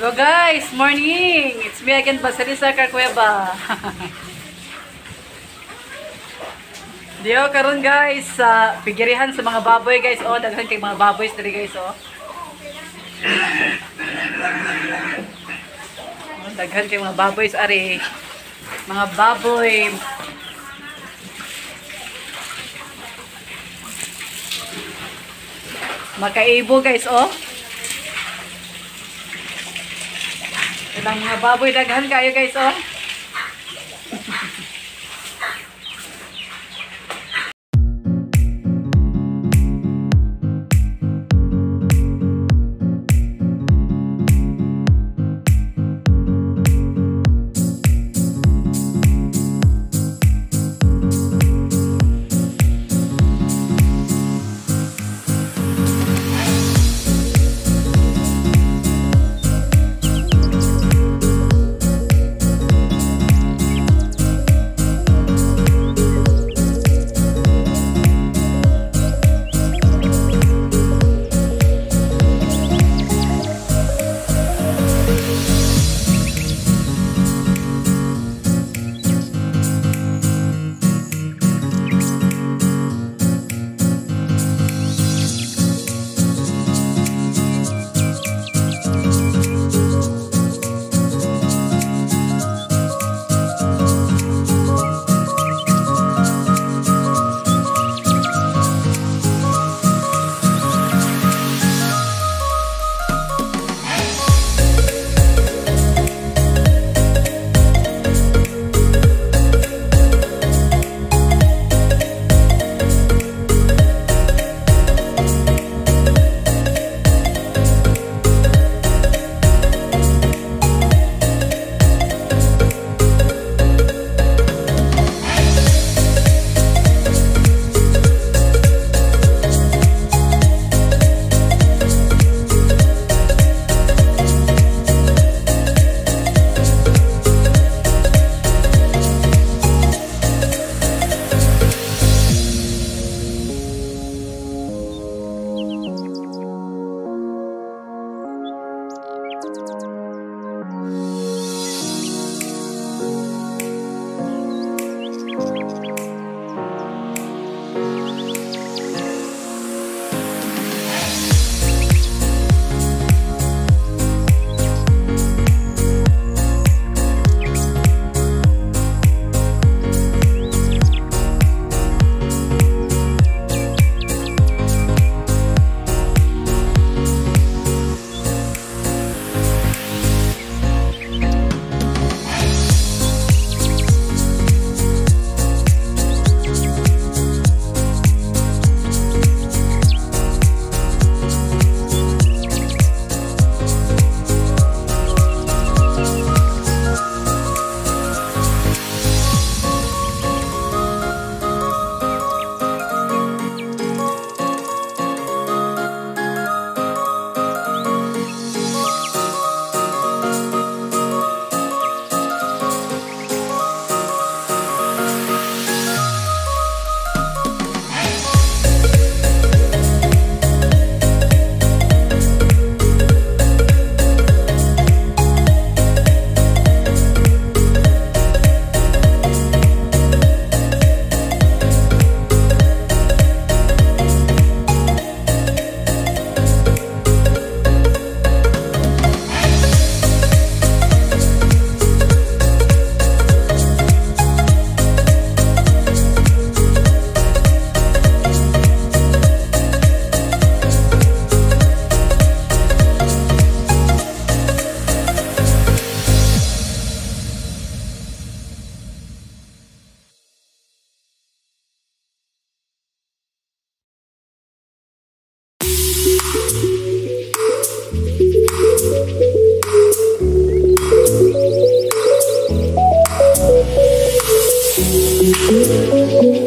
Hello guys, morning! It's me again, Basilisa Carcueva. Diyo karon guys sa pigirihan sa mga baboy guys. Oh, daghan kay mga baboy diri guys oh. Oh, Daghan kay mga baboy ari. Mga baboy. Makaibo guys oh. Ilang mga baboy daghan kayo guys oh.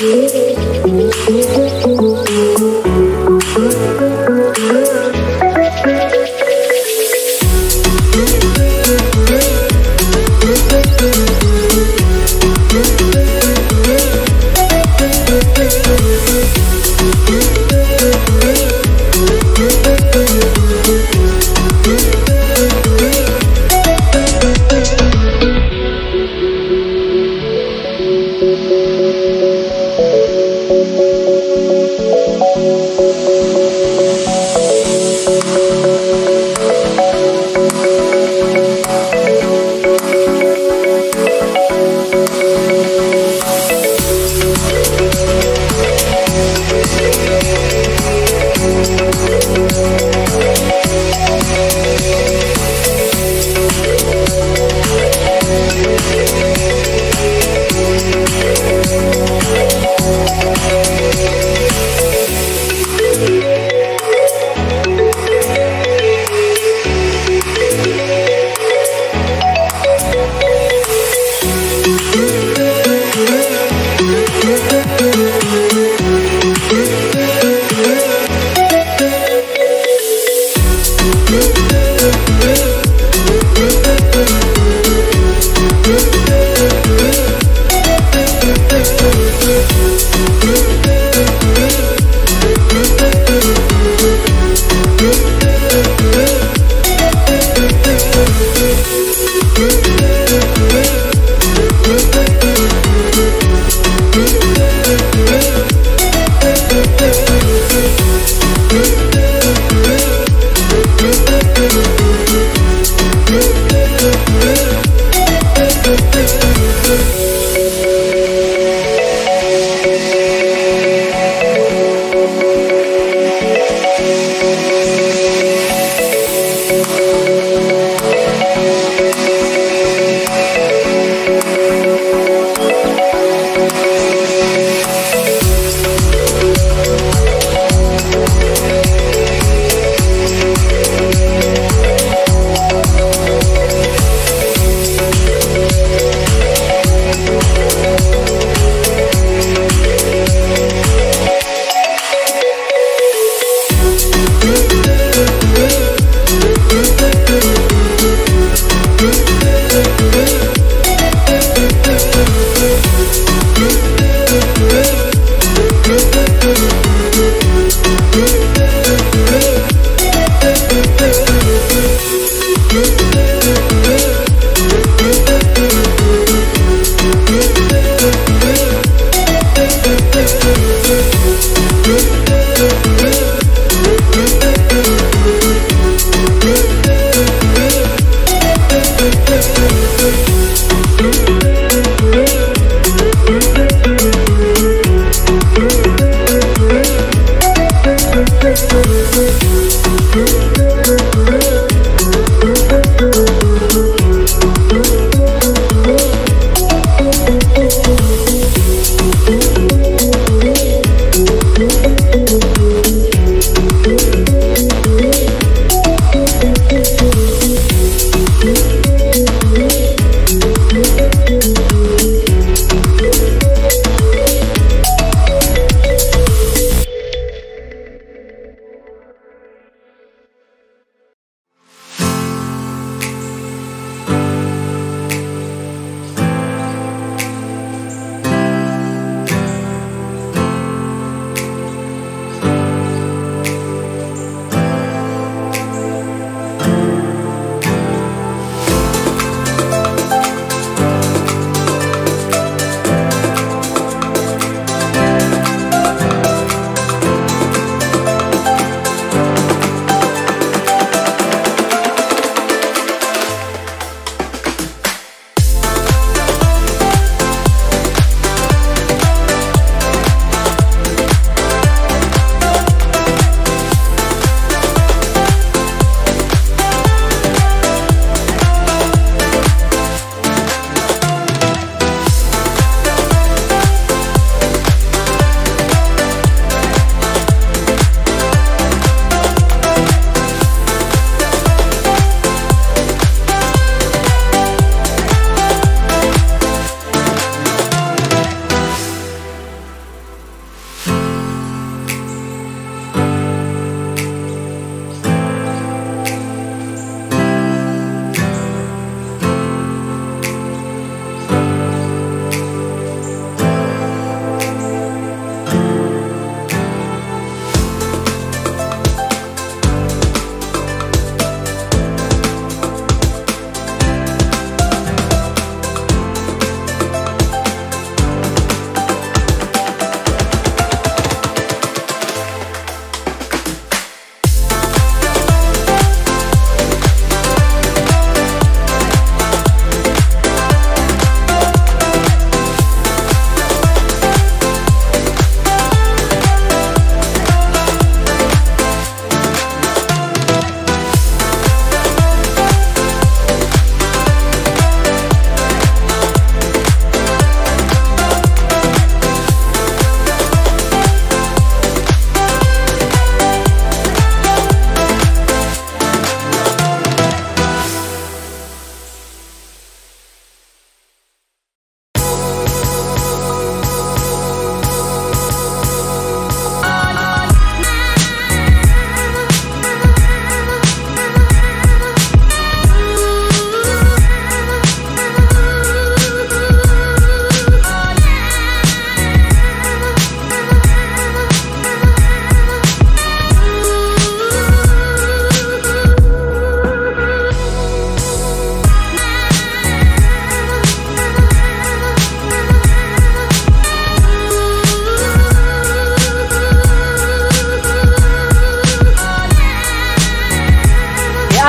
Thank.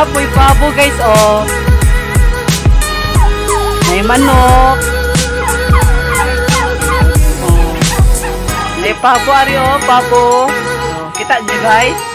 Napoy pabo guys, oh. May manok. Oh. May pabo ari oh, pabo. Oh, kita niyo guys.